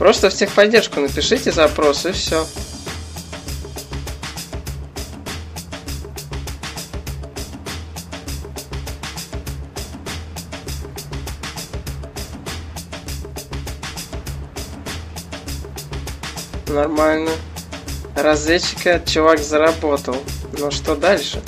Просто в техподдержку напишите запрос и все. Нормально. Разведчика чувак заработал. Но что дальше?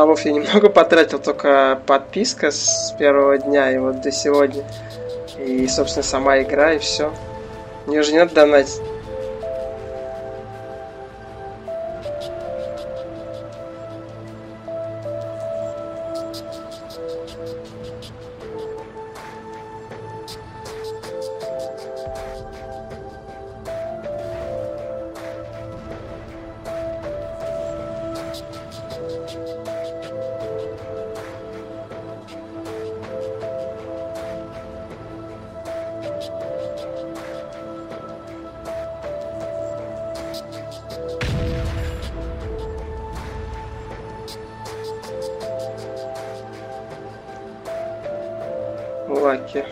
На Вов я немного потратил, только подписка с первого дня и вот до сегодня. И, собственно, сама игра и все. Мне уже не надо донатить. like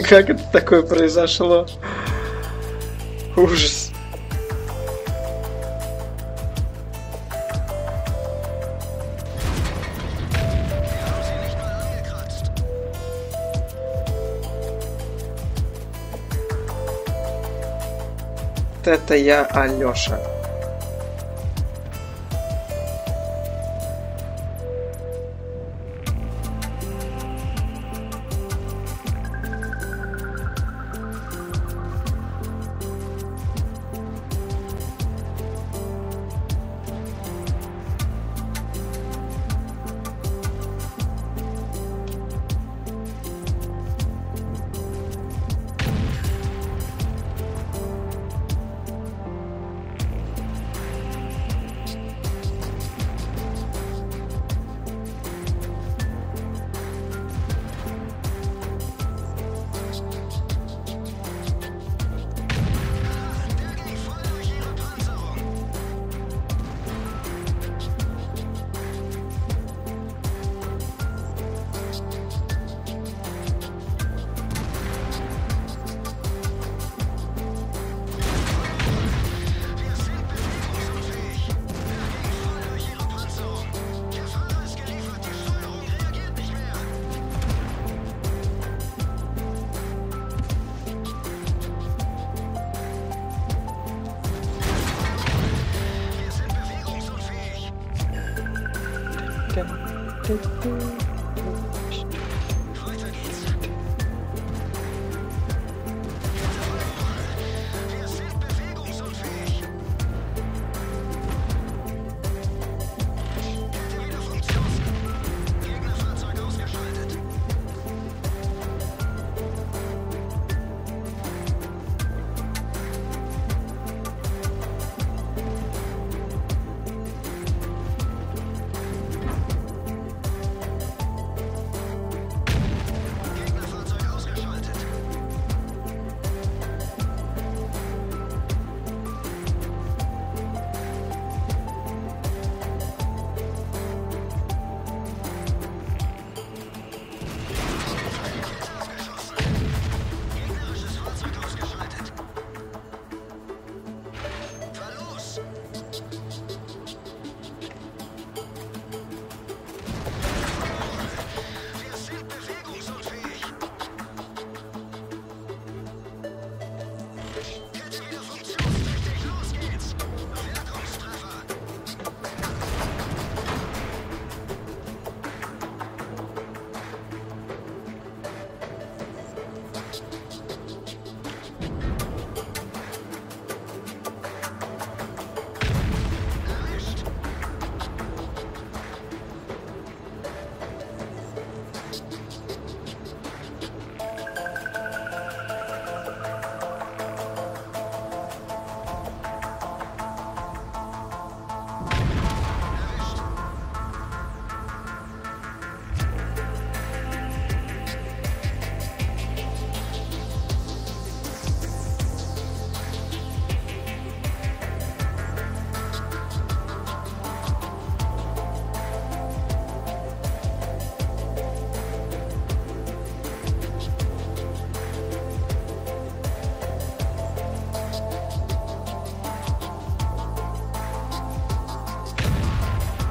как это такое произошло? Ужас. Это я Алёша.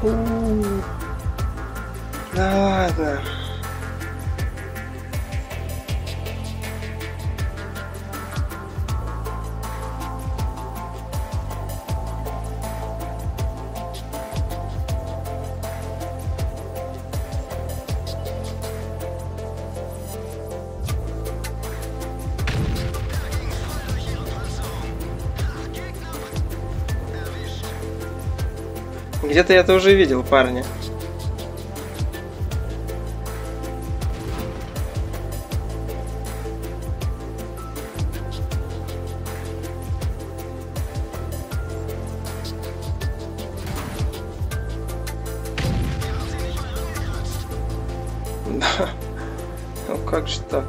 У-у-у. Да ладно. Где-то я это уже видел, парни. Да. Ну как же так?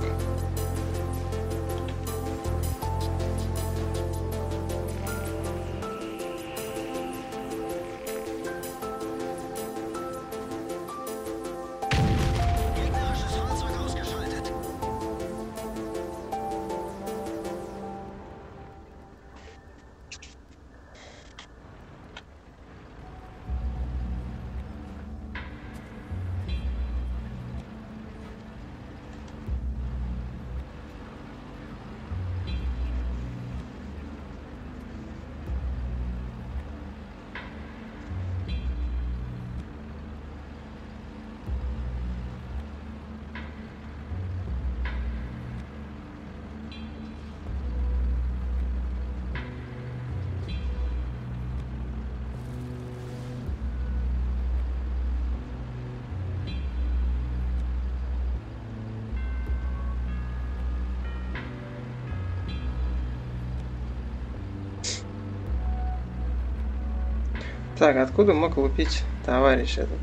Так, откуда мог лупить товарищ этот?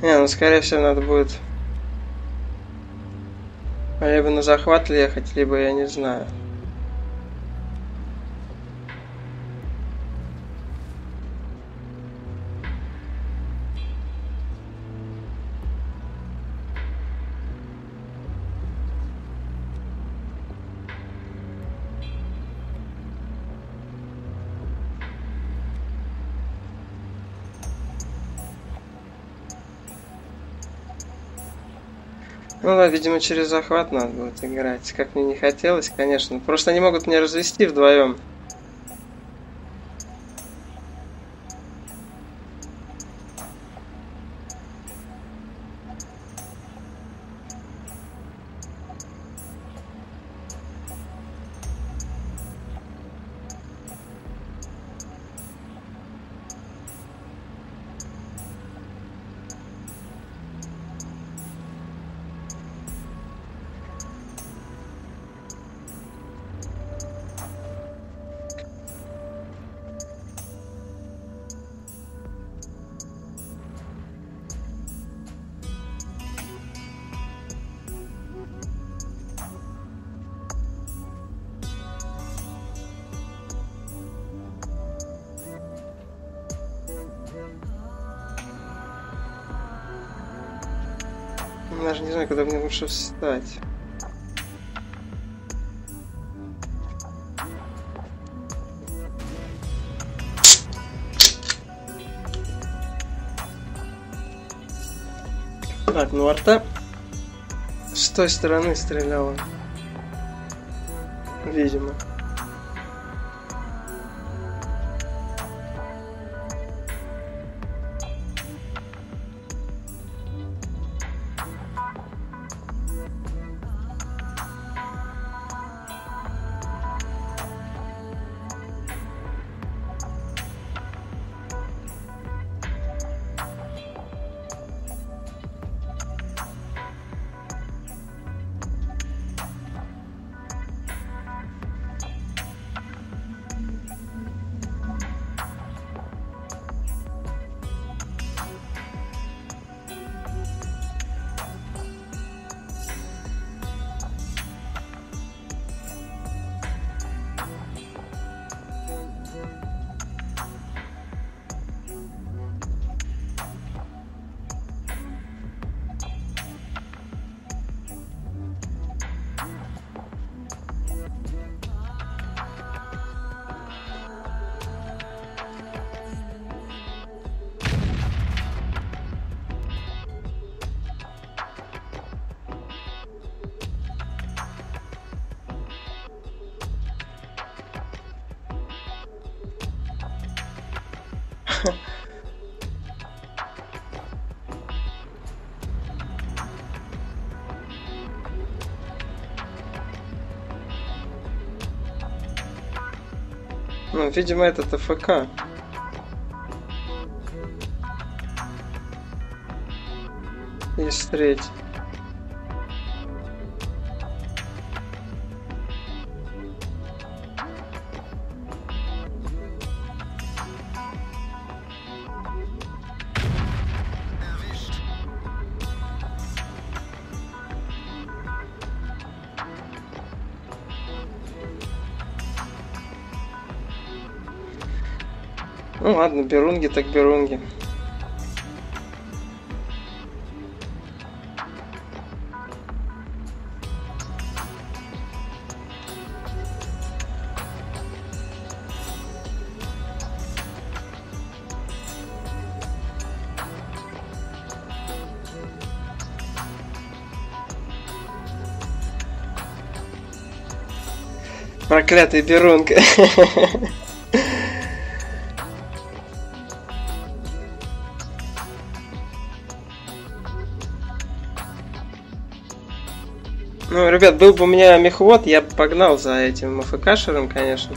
Не, ну скорее всего надо будет либо на захват ехать, либо я не знаю. Ну да, видимо, через захват надо будет играть. Как мне не хотелось, конечно. Просто они могут меня развести вдвоем. Даже не знаю, куда мне лучше встать. Так, ну арта с той стороны стреляла. Видимо. Ну, видимо, это ТФК. Есть третий. Ну ладно, берунги так берунги. Проклятый берунка. ребят, был бы у меня мехвод, я бы погнал за этим МФКшером, конечно.